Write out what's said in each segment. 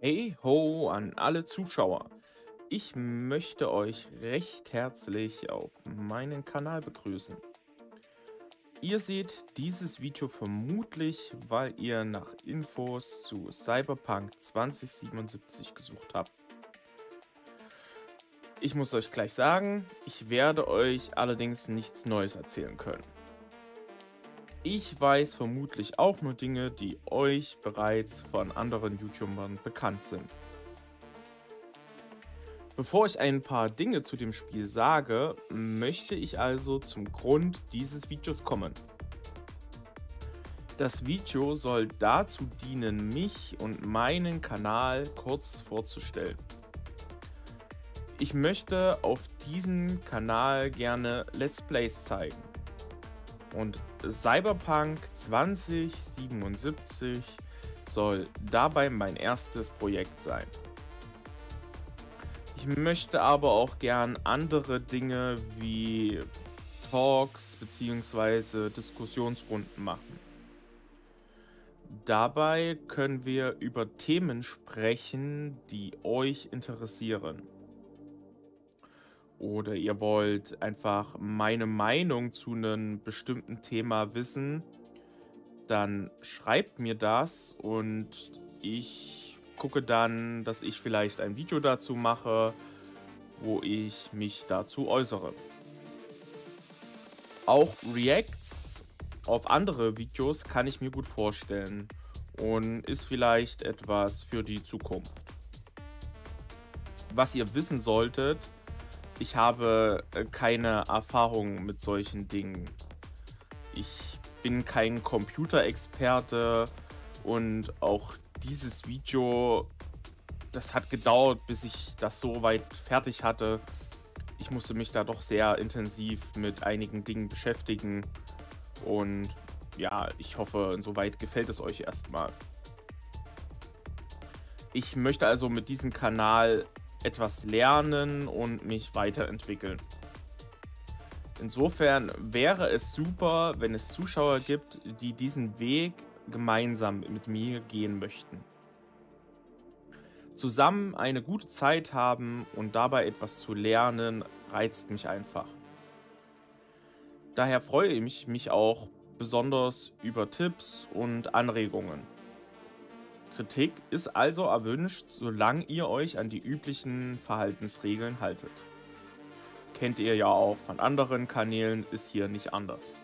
Hey ho an alle Zuschauer. Ich möchte euch recht herzlich auf meinen Kanal begrüßen. Ihr seht dieses Video vermutlich, weil ihr nach Infos zu Cyberpunk 2077 gesucht habt. Ich muss euch gleich sagen, ich werde euch allerdings nichts Neues erzählen können. Ich weiß vermutlich auch nur Dinge, die euch bereits von anderen YouTubern bekannt sind. Bevor ich ein paar Dinge zu dem Spiel sage, möchte ich also zum Grund dieses Videos kommen. Das Video soll dazu dienen, mich und meinen Kanal kurz vorzustellen. Ich möchte auf diesem Kanal gerne Let's Plays zeigen. Und Cyberpunk 2077 soll dabei mein erstes Projekt sein. Ich möchte aber auch gern andere Dinge wie Talks bzw. Diskussionsrunden machen. Dabei können wir über Themen sprechen, die euch interessieren oder ihr wollt einfach meine Meinung zu einem bestimmten Thema wissen, dann schreibt mir das und ich gucke dann, dass ich vielleicht ein Video dazu mache, wo ich mich dazu äußere. Auch Reacts auf andere Videos kann ich mir gut vorstellen und ist vielleicht etwas für die Zukunft. Was ihr wissen solltet, ich habe äh, keine Erfahrung mit solchen Dingen. Ich bin kein Computerexperte und auch dieses Video, das hat gedauert, bis ich das so weit fertig hatte. Ich musste mich da doch sehr intensiv mit einigen Dingen beschäftigen und ja, ich hoffe, insoweit gefällt es euch erstmal. Ich möchte also mit diesem Kanal etwas lernen und mich weiterentwickeln. Insofern wäre es super, wenn es Zuschauer gibt, die diesen Weg gemeinsam mit mir gehen möchten. Zusammen eine gute Zeit haben und dabei etwas zu lernen, reizt mich einfach. Daher freue ich mich auch besonders über Tipps und Anregungen. Kritik ist also erwünscht, solange ihr euch an die üblichen Verhaltensregeln haltet. Kennt ihr ja auch von anderen Kanälen, ist hier nicht anders.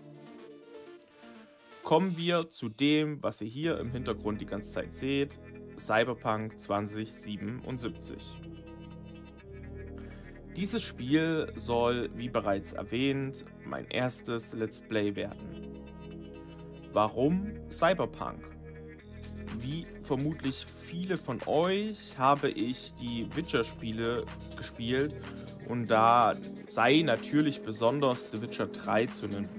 Kommen wir zu dem, was ihr hier im Hintergrund die ganze Zeit seht, Cyberpunk 2077. Dieses Spiel soll, wie bereits erwähnt, mein erstes Let's Play werden. Warum Cyberpunk? Wie vermutlich viele von euch habe ich die Witcher-Spiele gespielt und da sei natürlich besonders The Witcher 3 zu nennen.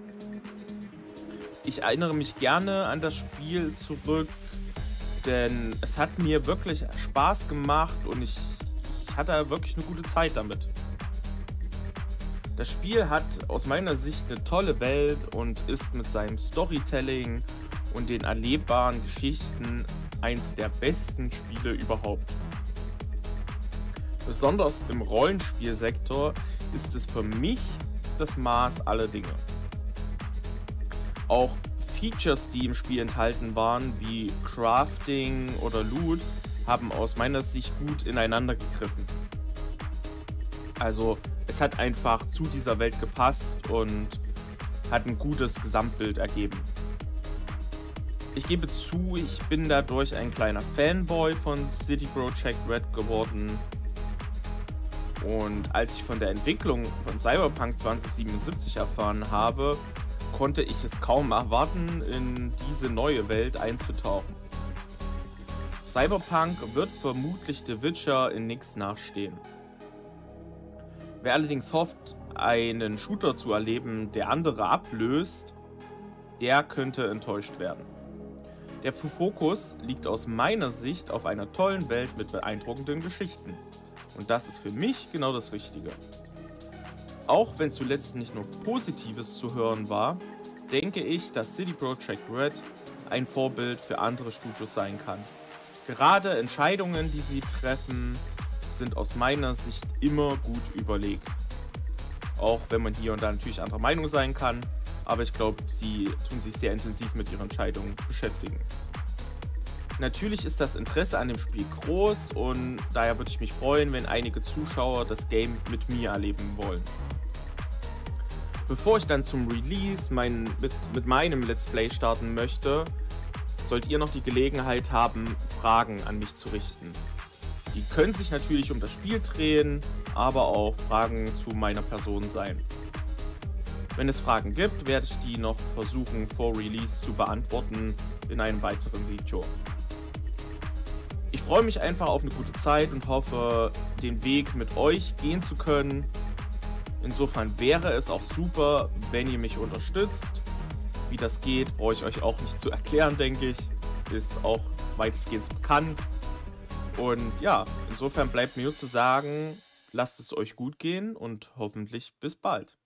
Ich erinnere mich gerne an das Spiel zurück, denn es hat mir wirklich Spaß gemacht und ich, ich hatte wirklich eine gute Zeit damit. Das Spiel hat aus meiner Sicht eine tolle Welt und ist mit seinem Storytelling und den erlebbaren Geschichten eins der besten Spiele überhaupt. Besonders im Rollenspielsektor ist es für mich das Maß aller Dinge. Auch Features, die im Spiel enthalten waren, wie Crafting oder Loot, haben aus meiner Sicht gut ineinander gegriffen. Also es hat einfach zu dieser Welt gepasst und hat ein gutes Gesamtbild ergeben. Ich gebe zu, ich bin dadurch ein kleiner Fanboy von City Project Red geworden. Und als ich von der Entwicklung von Cyberpunk 2077 erfahren habe, konnte ich es kaum erwarten, in diese neue Welt einzutauchen. Cyberpunk wird vermutlich The Witcher in nichts nachstehen. Wer allerdings hofft, einen Shooter zu erleben, der andere ablöst, der könnte enttäuscht werden. Der Fokus liegt aus meiner Sicht auf einer tollen Welt mit beeindruckenden Geschichten. Und das ist für mich genau das Richtige. Auch wenn zuletzt nicht nur Positives zu hören war, denke ich, dass City Project Red ein Vorbild für andere Studios sein kann. Gerade Entscheidungen, die sie treffen, sind aus meiner Sicht immer gut überlegt. Auch wenn man hier und da natürlich anderer Meinung sein kann, aber ich glaube, sie tun sich sehr intensiv mit ihren Entscheidungen beschäftigen. Natürlich ist das Interesse an dem Spiel groß und daher würde ich mich freuen, wenn einige Zuschauer das Game mit mir erleben wollen. Bevor ich dann zum Release mein, mit, mit meinem Let's Play starten möchte, sollt ihr noch die Gelegenheit haben, Fragen an mich zu richten. Die können sich natürlich um das Spiel drehen, aber auch Fragen zu meiner Person sein. Wenn es Fragen gibt, werde ich die noch versuchen vor Release zu beantworten in einem weiteren Video. Ich freue mich einfach auf eine gute Zeit und hoffe, den Weg mit euch gehen zu können. Insofern wäre es auch super, wenn ihr mich unterstützt. Wie das geht, brauche ich euch auch nicht zu erklären, denke ich. Ist auch weitestgehend bekannt. Und ja, insofern bleibt mir nur zu sagen, lasst es euch gut gehen und hoffentlich bis bald.